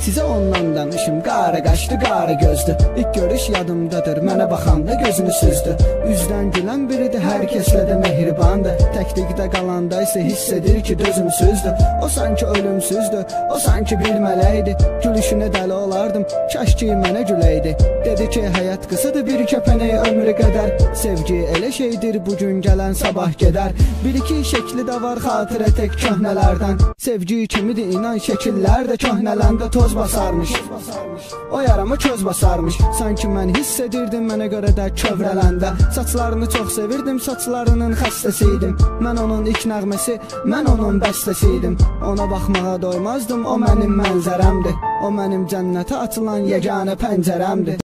Sizə ondan danışım. Qara qaşdı, qara gözdü İlk görüş yadımdadır. Mənə baxanda gözünü süzdü. Üzdən gülən biridir Hər kəslə də mehribandır Təklikdə qalanda isə hiss edir ki dözümsüzdür O sanki ölümsüzdür O sanki bir mələkdir Gülüşünə dəli olardım Kaş ki mənə güləydi Dedi ki həyat qısadır bir kəpənək ömrü qədər Sevgi elə şeydir bugün gələn sabah gedər Bir iki şəkli də var xatirə tək köhnələrdən Sevgi kimidir inan şəkillər də köhnələndə toz basarmış. O yaramı köz basarmış. Sanki mən hiss edirdim mənə görə də kövrələndə Saçlarını çox sevirdim saçlarının xəstəsiydim. Mən onun ilk nəğməsi mən onun bəstəsiydim. Ona baxmağa doymazdım o mənim mənzərəmdir. O mənim cənnətə açılan yeganə pəncərəmdir